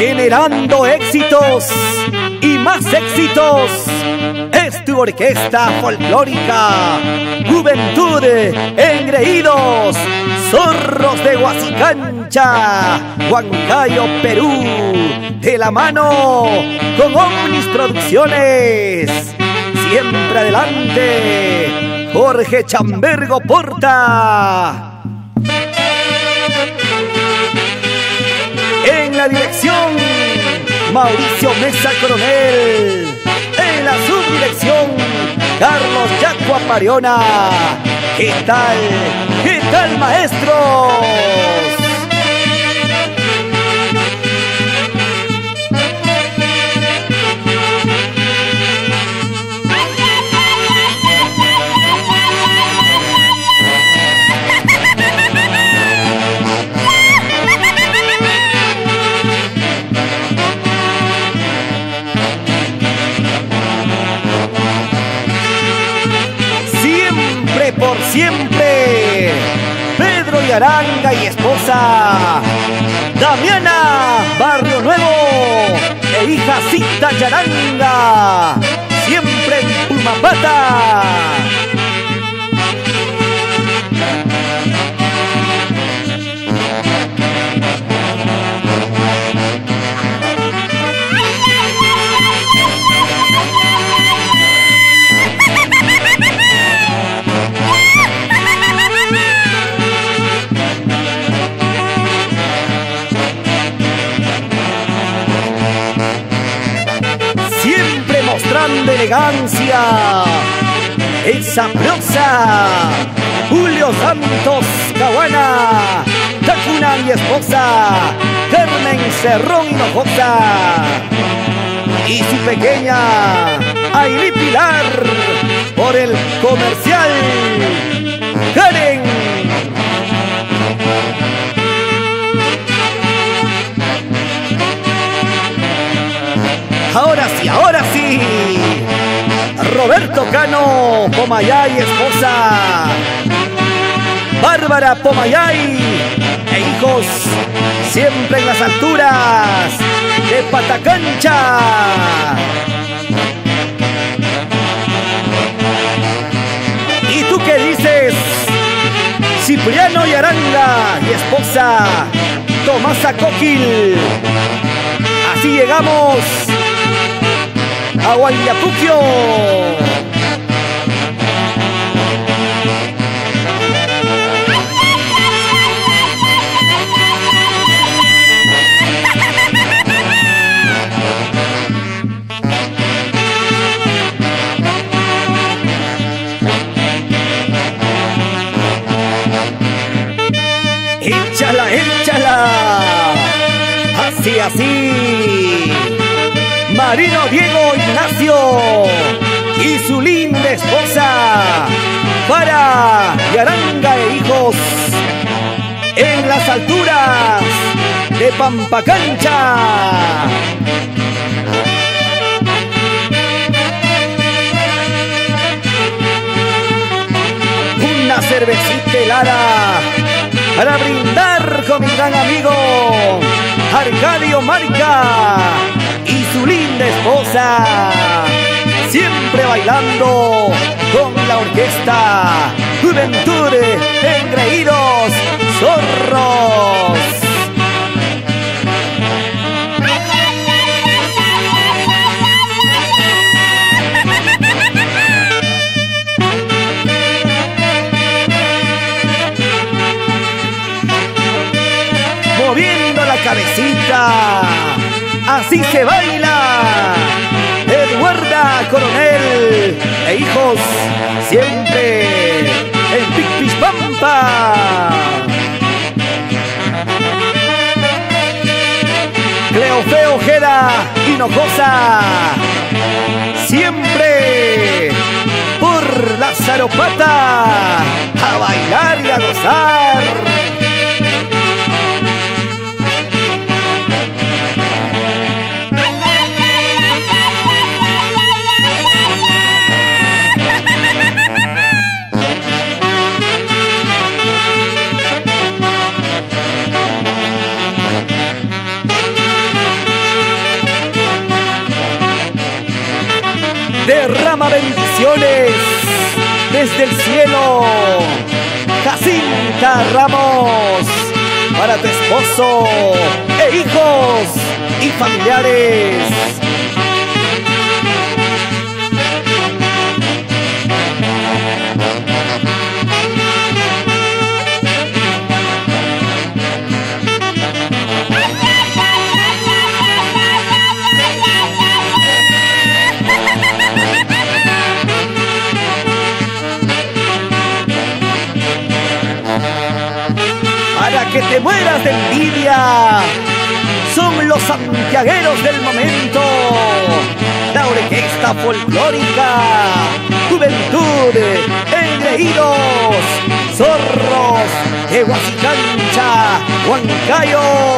generando éxitos y más éxitos. Es tu orquesta folclórica, Juventud Engreídos, Zorros de Huasicancha, Huancayo, Perú, de la mano con Omnis Producciones. Siempre adelante, Jorge Chambergo Porta. En la dirección, Mauricio Mesa Coronel. En la subdirección, Carlos Yaco Apariona. ¿Qué tal? ¿Qué tal, maestros? Por siempre. Pedro y Aranga y esposa. Damiana Barrio Nuevo e hija Cita Yaranga. Siempre en Pulmapata. Elegancia. Prosa, Julio Santos Caguana, Tacuna y esposa, Carmen Cerrón Hinojosa. Y su pequeña Ailí Pilar por el comercial. Roberto Cano, Pomayay, esposa. Bárbara Pomayay e hijos, siempre en las alturas de Patacancha. ¿Y tú qué dices? Cipriano y Aranga y esposa Tomasa Coquil. Así llegamos a Guayapuquio. Échala, échala. Así, así. Marino Diego Ignacio y su linda esposa para Yaranga e hijos en las alturas de Pampacancha. Una cervecita helada para brindar con mi gran amigo Arcadio Marca y su esposa. Siempre bailando con la orquesta Juventud Engreídos Zorros. Moviendo la cabecita, así se baila. Eduarda Coronel e hijos siempre en Picpispampa. Cleofeo Ojeda Hinojosa, siempre por la zaropata, a bailar y a gozar. Desde el cielo. Jacinta Ramos, para tu esposo e hijos y familiares. Te mueras de envidia. Son los santiagueros del momento, la orquesta folclórica, juventud, engreídos, zorros de Huasicancha, Huancayo.